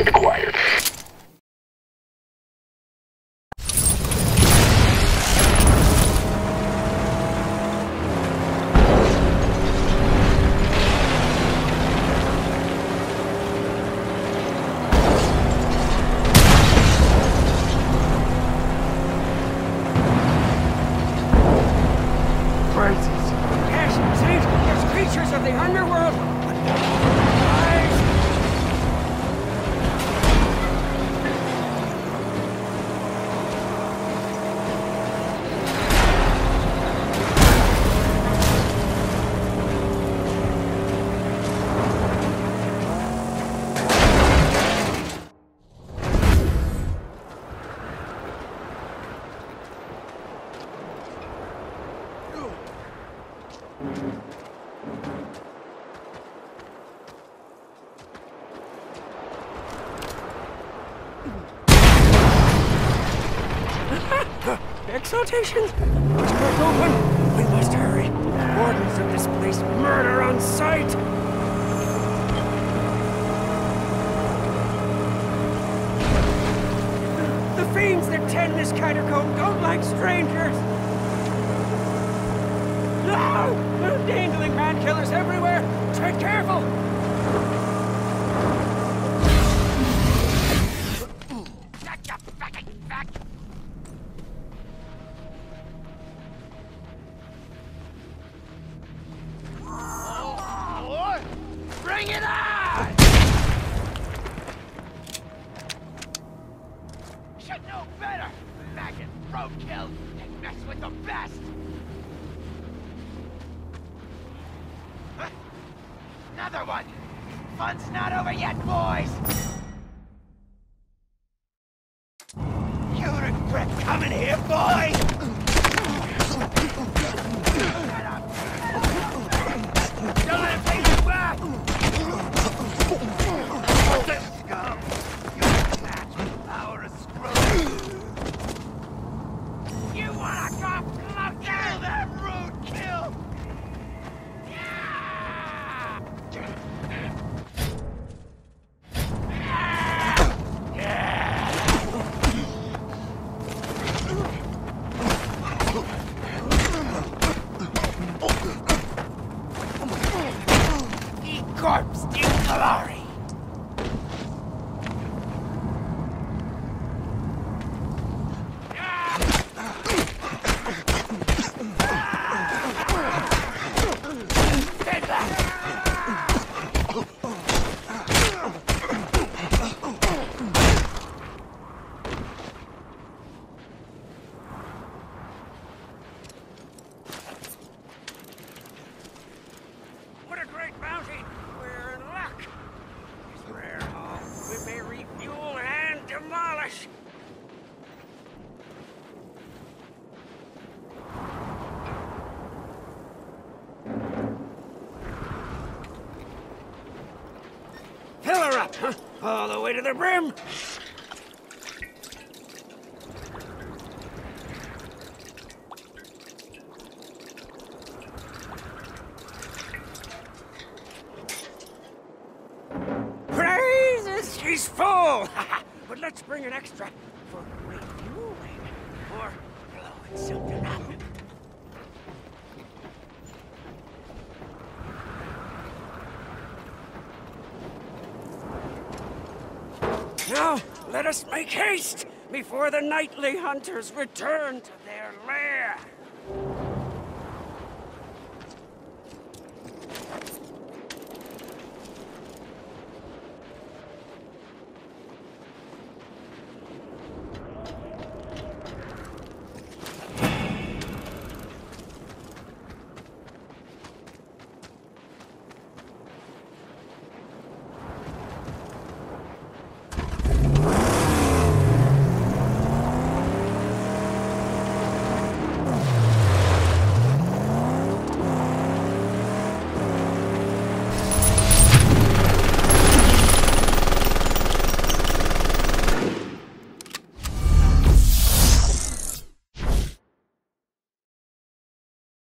objective acquired. There's, there's creatures of the underworld! Exaltations! It's cracked open! We must hurry! Wardens of this place murder on sight! The fiends that tend this catacomb don't like strangers! Dangling man-killers everywhere! Tread careful! Bring it on! Should know better! Maggot, roadkill, and mess with the best! Another one! Fun's not over yet, boys! You regret coming here, boy! Corpse in glory! Fill her up, huh? All the way to the brim! Praises! She's full! but let's bring an extra for refueling. Or blowing something up. Now, let us make haste before the nightly hunters return to their lair.